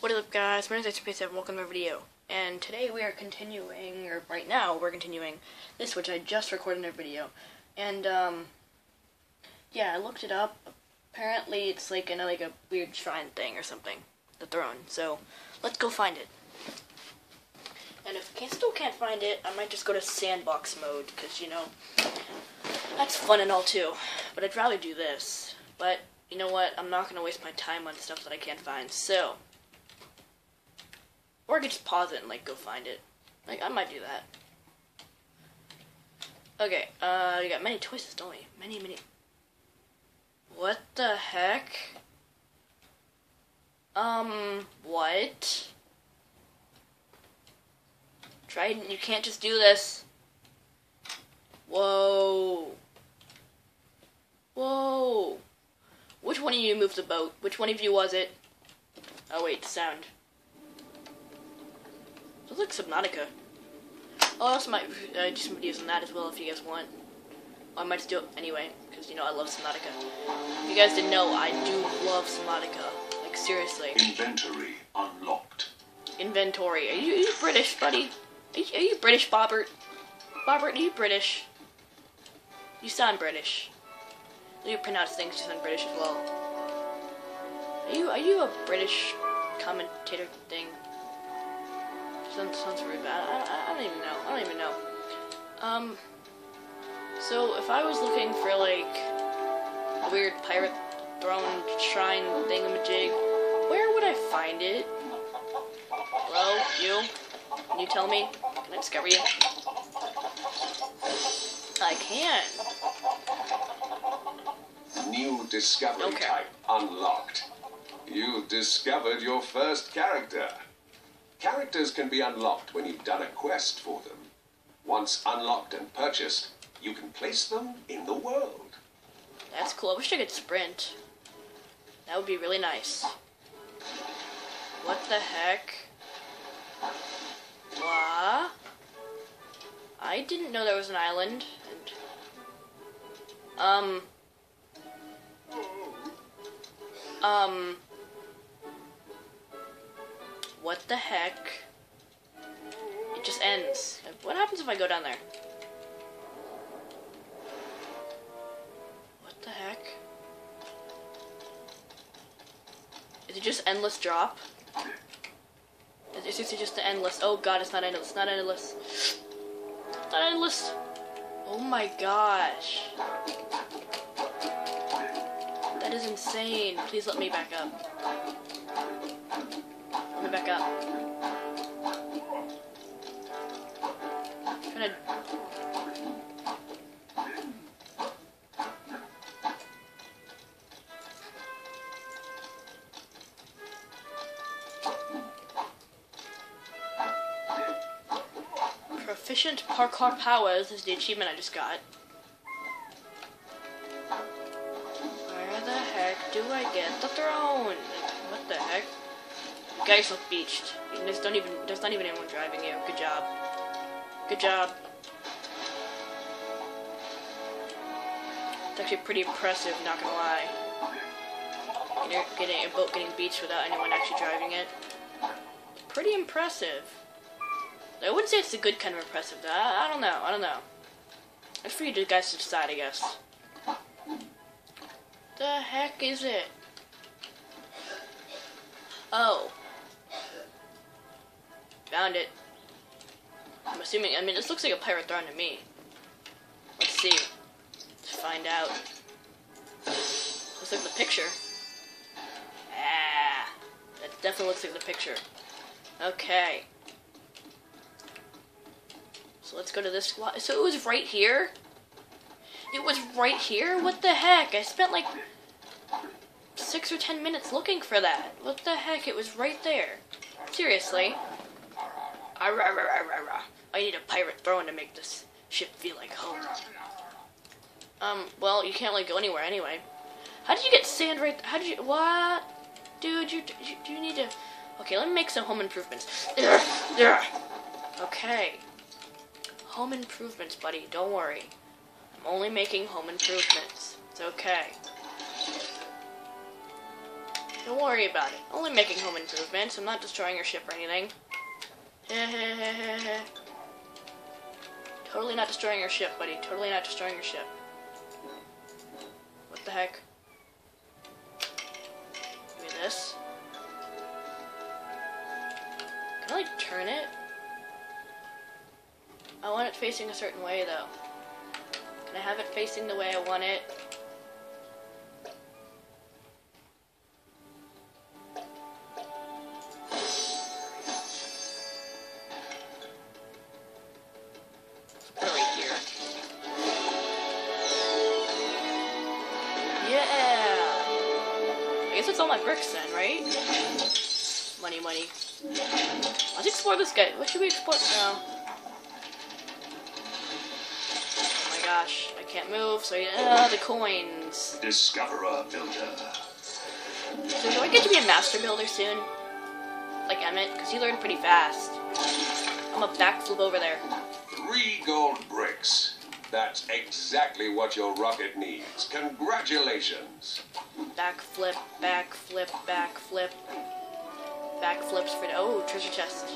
What is up guys, my name is Space and welcome to my video. And today we are continuing, or right now we're continuing this which I just recorded in a video. And um, yeah, I looked it up. Apparently it's like in a, like a weird shrine thing or something, the throne. So let's go find it. And if I still can't find it, I might just go to sandbox mode, because you know, that's fun and all too. But I'd rather do this. But you know what? I'm not gonna waste my time on stuff that I can't find. So, or I could just pause it and like go find it. Like I might do that. Okay, uh, we got many choices, don't we? Many, many. What the heck? Um, what? Trident, you can't just do this. Whoa. Whoa. Which one of you moved the boat? Which one of you was it? Oh wait, sound. Looks like Subnautica. Oh, I also might uh, do some videos on that as well if you guys want. Or I might just do it anyway, because you know I love Subnautica. If you guys didn't know, I do love Subnautica. Like seriously. Inventory unlocked. Inventory. Are you, are you British, buddy? Are you, are you British, Bobbert? Bobbert, are you British? You sound British. You pronounce things to sound British as well. Are you are you a British commentator thing? Sounds sounds rude. I, I, I don't even know. I don't even know. Um. So if I was looking for like a weird pirate throne shrine thingamajig, where would I find it? Hello, you? Can you tell me? Can I discover you? I can. New discovery Okay. type unlocked. You've discovered your first character. Characters can be unlocked when you've done a quest for them. Once unlocked and purchased, you can place them in the world. That's cool. I wish I could sprint. That would be really nice. What the heck? What? I didn't know there was an island. And um. Um. What the heck? It just ends. What happens if I go down there? What the heck? Is it just endless drop? Is it just endless? Oh god, it's not endless. It's not endless. Not endless. Oh my gosh. That is insane. Please let me back up. Me back up. trying to Proficient parkour powers is the achievement I just got. Where the heck do I get the throne? What the heck? Guys look beached. There's not even there's not even anyone driving you. Good job. Good job. It's actually pretty impressive, not gonna lie. Getting, getting a boat getting beached without anyone actually driving it. Pretty impressive. I wouldn't say it's a good kind of impressive. Though. I, I don't know. I don't know. It's for you guys to decide, I guess. The heck is it? Oh. Found it. I'm assuming, I mean, this looks like a pirate throne to me. Let's see. Let's find out. Looks like the picture. Ah. That definitely looks like the picture. Okay. So let's go to this spot. So it was right here? It was right here? What the heck? I spent like six or ten minutes looking for that. What the heck? It was right there. Seriously. Rah, rah, rah. I need a pirate throne to make this ship feel like home. Um, well, you can't like go anywhere anyway. How did you get sand right? How did you? What, dude? You you, do you need to? Okay, let me make some home improvements. Okay. Home improvements, buddy. Don't worry. I'm only making home improvements. It's okay. Don't worry about it. Only making home improvements. I'm not destroying your ship or anything. totally not destroying your ship, buddy. Totally not destroying your ship. What the heck? Give me this. Can I like turn it? I want it facing a certain way though. Can I have it facing the way I want it? Money. Let's explore this guy. What should we explore? now? Oh my gosh, I can't move, so yeah, the coins. Discoverer Builder. So do I get to be a master builder soon? Like Emmett? Because he learned pretty fast. I'm a backflip over there. Three gold bricks. That's exactly what your rocket needs. Congratulations. Backflip, backflip, backflip. Backflips for the, oh treasure chest.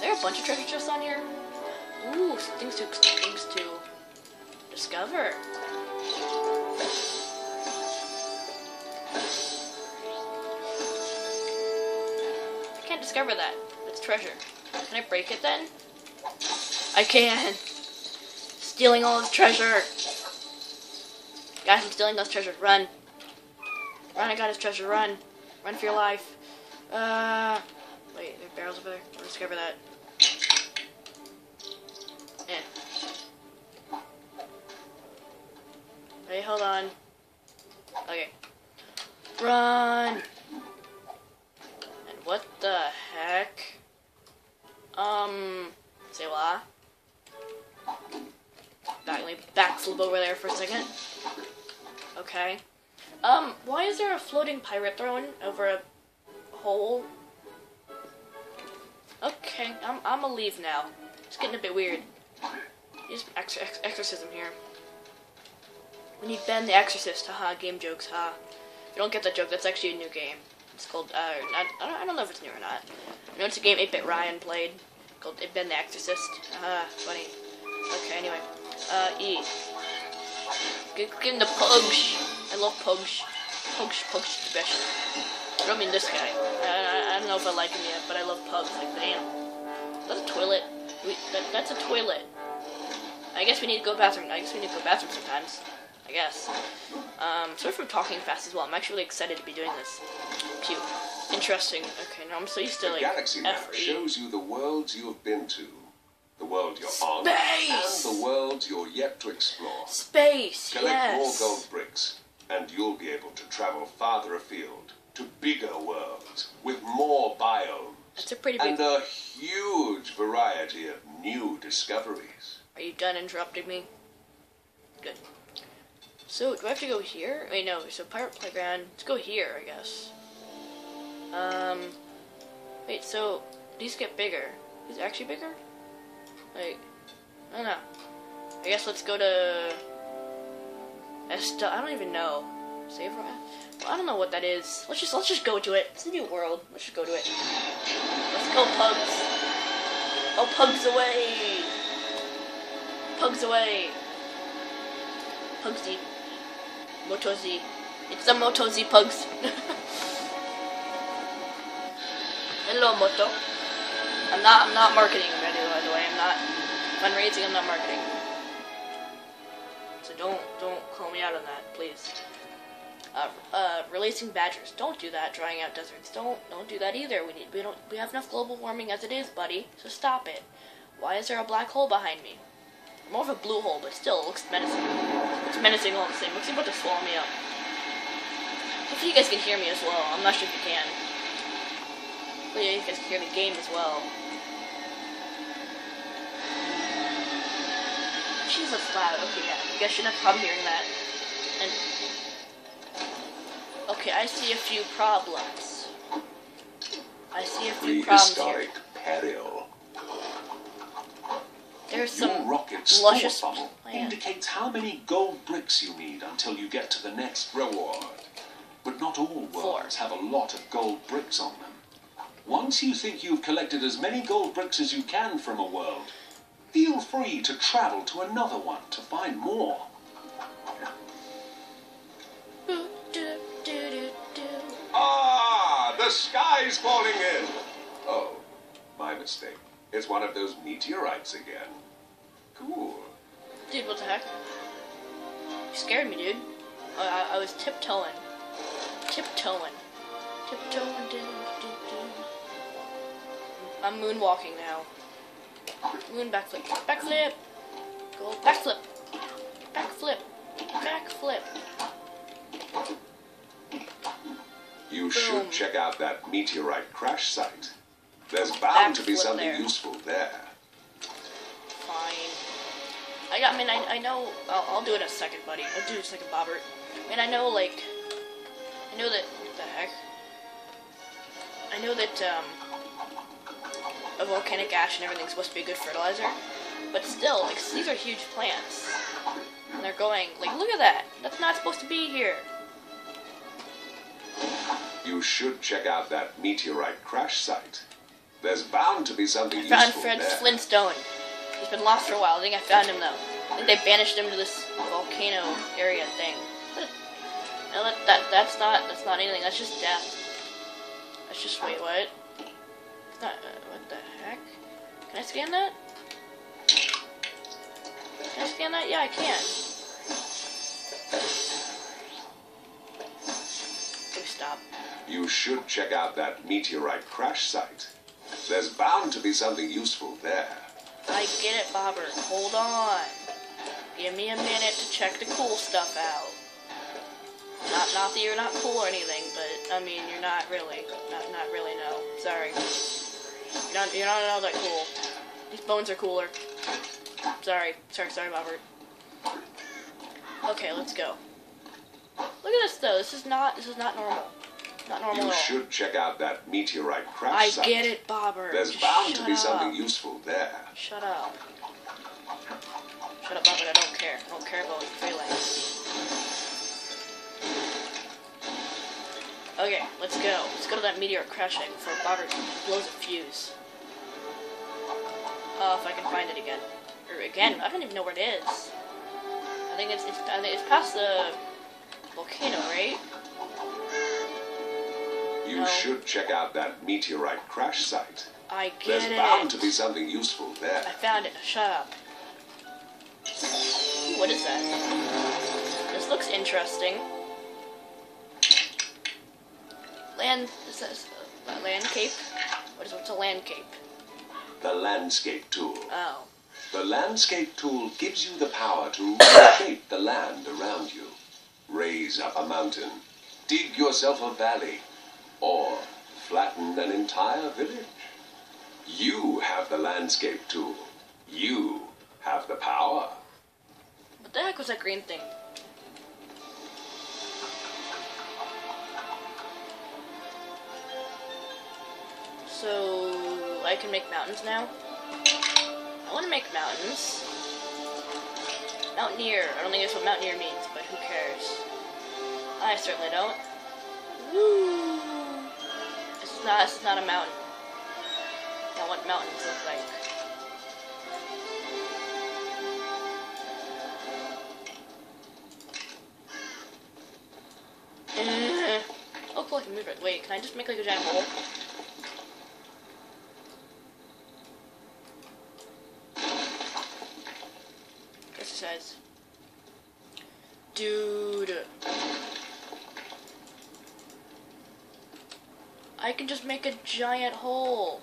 There are a bunch of treasure chests on here? Ooh, things to things to discover. I can't discover that. It's treasure. Can I break it then? I can. Stealing all his treasure. Guys, I'm stealing those treasures. Run. Run, I got his treasure. Run. Run for your life. Uh, wait, there are barrels over there. I'll discover that. Eh. Wait, hold on. Okay. Run! And what the heck? Um, say what? Back, let me backflip over there for a second. Okay. Um, why is there a floating pirate throne over a hole? Okay, I'm I'm gonna leave now. It's getting a bit weird. Use ex- ex- exorcism here. We need Ben the Exorcist. Haha, game jokes. Ha. You don't get that joke, that's actually a new game. It's called. Uh, I, I, don't, I don't know if it's new or not. I know it's a game 8-Bit Ryan played called Ben the Exorcist. Haha, funny. Okay, anyway. Uh, E. Get in the pugs. I love pugs. Pugs, pugs, the best. I don't mean this guy. I, I, I don't know if I like him yet, but I love pugs. Like, damn. Is that a toilet? We, that, that's a toilet. I guess we need to go to bathroom. I guess we need to go to bathroom sometimes. I guess. Um, sorry for talking fast as well. I'm actually really excited to be doing this. Cute. Interesting. Okay, now I'm so used to The like galaxy map shows you the worlds you have been to, the world you're on, Space! and the worlds you're yet to explore. Space. Collect yes. more gold bricks, and you'll be able to travel farther afield to bigger worlds with more biomes That's a pretty big. and a huge variety of new discoveries. Are you done interrupting me? Good. So, do I have to go here? Wait, no. So, Pirate Playground. Let's go here, I guess. Um. Wait, so, these get bigger. These actually bigger? Like, I don't know. I guess let's go to. I don't even know. Save well, I don't know what that is. Let's just let's just go to it. It's a new world. Let's just go to it. Let's go, pugs. Oh, pugs away! Pugs away! Pugsy. Motozi. It's the Motozi pugs. Hello, Moto. I'm not. I'm not marketing by the way. I'm not fundraising. I'm not marketing. Don't don't call me out on that, please. Uh, uh, releasing badgers. Don't do that. Drying out deserts. Don't don't do that either. We need we don't we have enough global warming as it is, buddy. So stop it. Why is there a black hole behind me? More of a blue hole, but still it looks menacing. It's menacing all the same. Looks about to swallow me up. Hopefully you guys can hear me as well. I'm not sure if you can. Hopefully you guys can hear the game as well. Jeez, that's loud. Okay, yeah. You guys shouldn't have a problem hearing that. And okay, I see a few problems. I see a few problems here. Peril. There's Your some luscious thought bubble Yeah. indicates how many gold bricks you need until you get to the next reward. But not all worlds have a lot of gold bricks on them. Once you think you've collected as many gold bricks as you can from a world, feel free to travel to another one to find more. Ah, the sky's falling in. Oh, my mistake. It's one of those meteorites again. Cool. Dude, what the heck? You scared me, dude. I, I, I was tiptoeing. Tiptoeing. Tiptoeing. I'm moonwalking now. Moon backflip. Backflip! Go backflip! Backflip! Backflip! You Boom. should check out that meteorite crash site. There's bound to be something there. useful there. Fine. I got. I mean, I, I know. I'll, I'll do it in a second, buddy. I'll do it in a second, Bobbert. I mean, I know, like, I know that. What the heck? I know that um, a volcanic ash and everything's supposed to be a good fertilizer, but still, like, these are huge plants, and they're going. Like, look at that. That's not supposed to be here. You should check out that meteorite crash site. There's bound to be something I found useful Fred there. Flintstone. He's been lost for a while. I think I found him though. I think they banished him to this volcano area thing. No, that, that that's not that's not anything. That's just death. That's just wait what? Not uh, what the heck? Can I scan that? Can I scan that? Yeah, I can. Oh, stop. You should check out that meteorite crash site. There's bound to be something useful there. I get it, Bobber. Hold on. Give me a minute to check the cool stuff out. Not, not that you're not cool or anything, but I mean, you're not really. Not, not really. No, sorry. You're not, you're not all that cool. These bones are cooler. Sorry, sorry, sorry, Robert. Okay, let's go. Look at this though. This is not. This is not normal. Not normal You at all. should check out that meteorite crash I site. get it, Bobber. There's bound to be up. something useful there. Shut up. Shut up, Bobby. I don't care. I don't care about your feelings. Okay, let's go. Let's go to that meteor crashing before Bobber blows a fuse. Uh, if I can find it again. Or again, I don't even know where it is. I think it's, it's I think it's past the volcano, right? You No. should check out that meteorite crash site. I get There's get bound to be something useful there. I found it. Shut up. What is that? This looks interesting. Land. This says uh, land cape. What is what's a land cape? The landscape tool. Oh, The landscape tool gives you the power to shape the land around you. Raise up a mountain, dig yourself a valley, or flatten an entire village. You have the landscape tool. You have the power. what the heck was that green thing? So I can make mountains now. I want to make mountains. Mountaineer. I don't think that's what mountaineer means, but who cares? I certainly don't. Woo! This is not. This is not a mountain. Not what mountains look like. Eh. oh, cool! I can move it. Wait, can I just make like a giant hole? Says, dude. I can just make a giant hole.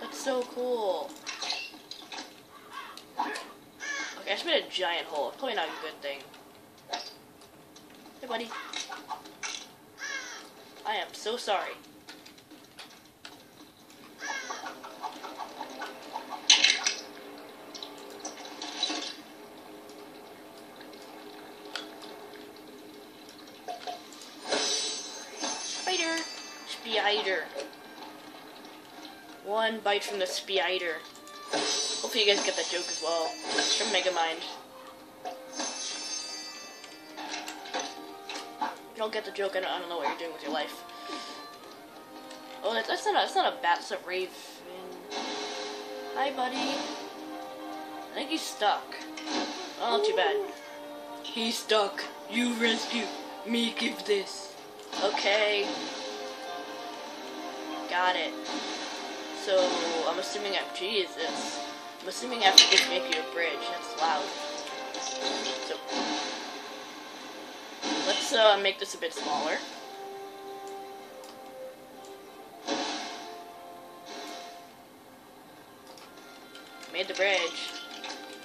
That's so cool. Okay, I just made a giant hole. Probably not a good thing. Hey, buddy. I am so sorry. Spider! Spider. One bite from the spider. Hopefully you guys get that joke as well. From Megamind. You don't get the joke, I don't, I don't know what you're doing with your life. Oh, that's, that's not a, that's not a bat, that's a raven. Hi, buddy. I think he's stuck. Oh, too bad. He's stuck. You rescue. Me give this. Okay. Got it. So, I'm assuming I'm Jesus. I'm assuming I have to just make you a bridge. That's loud. So... Let's uh, make this a bit smaller. Made the bridge.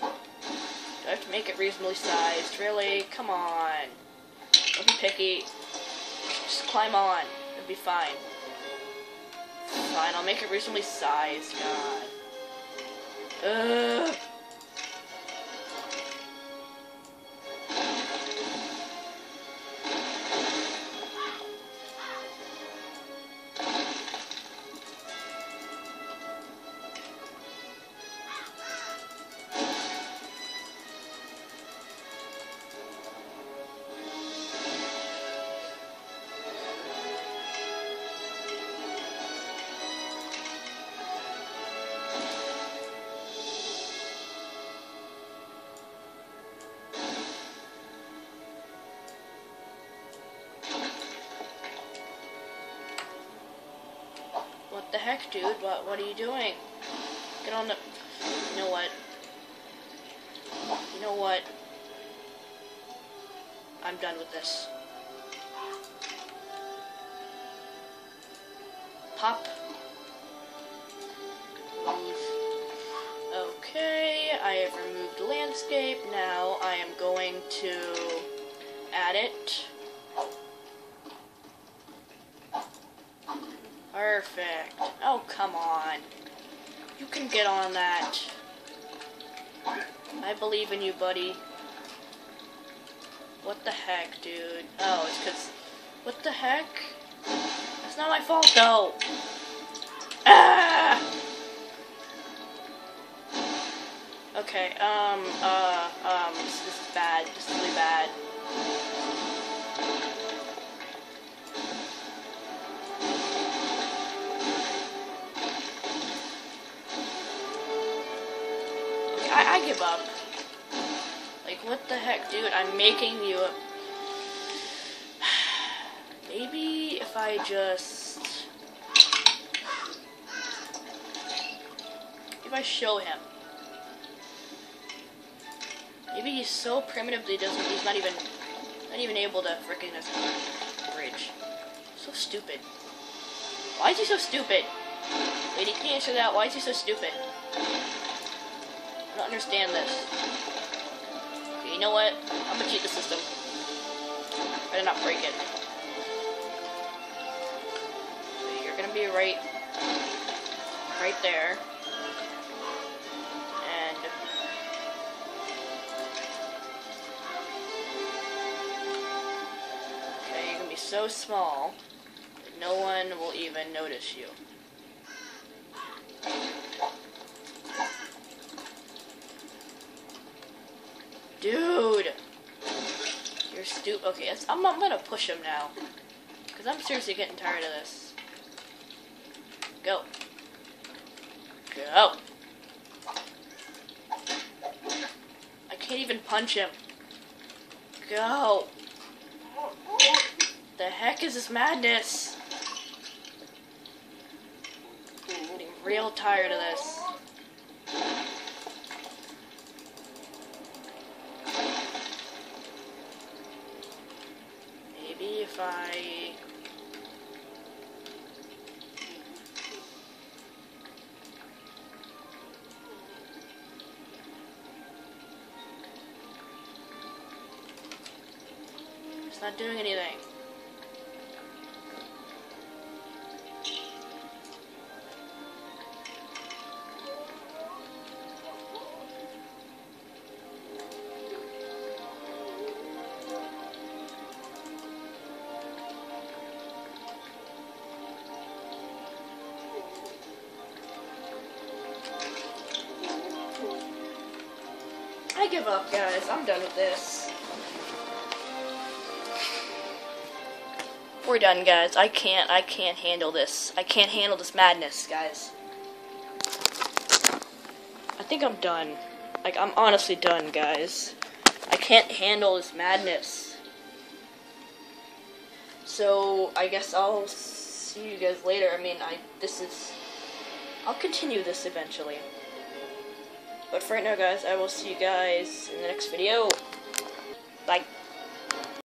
Do I have to make it reasonably sized? Really? Come on. Don't be picky. Just climb on. It'll be fine. Fine, I'll make it reasonably sized. God. Ugh. Heck, dude? What what are you doing? Get on the You know what? You know what? I'm done with this. Pop. Okay, I have removed landscape. Now I am going to add it. Perfect. Oh, come on. You can get on that. I believe in you, buddy. What the heck, dude? Oh, it's because... What the heck? That's not my fault, though. Ah! Okay, um, uh, I, give up. Like, what the heck, dude? I'm making you. Maybe if I just... If I show him. Maybe he's so primitive that he doesn't, he's not even, not even able to recognize the bridge. So stupid. Why is he so stupid? Wait, he can't answer that. Why is he so stupid? Don't understand this. Okay, you know what? I'm gonna cheat the system. Better not break it. So you're gonna be right, right there. And okay, you're gonna be so small that no one will even notice you. Dude! You're stupid. Okay, I'm, I'm gonna push him now. Because I'm seriously getting tired of this. Go. Go. I can't even punch him. Go. The heck is this madness? I'm getting real tired of this. I... It's not doing anything. I give up, guys. I'm done with this. We're done, guys. I can't. I can't handle this. I can't handle this madness, guys. I think I'm done. Like I'm honestly done, guys. I can't handle this madness. So I guess I'll see you guys later. I mean, I this is. I'll continue this eventually. But for right now, guys, I will see you guys in the next video. Bye.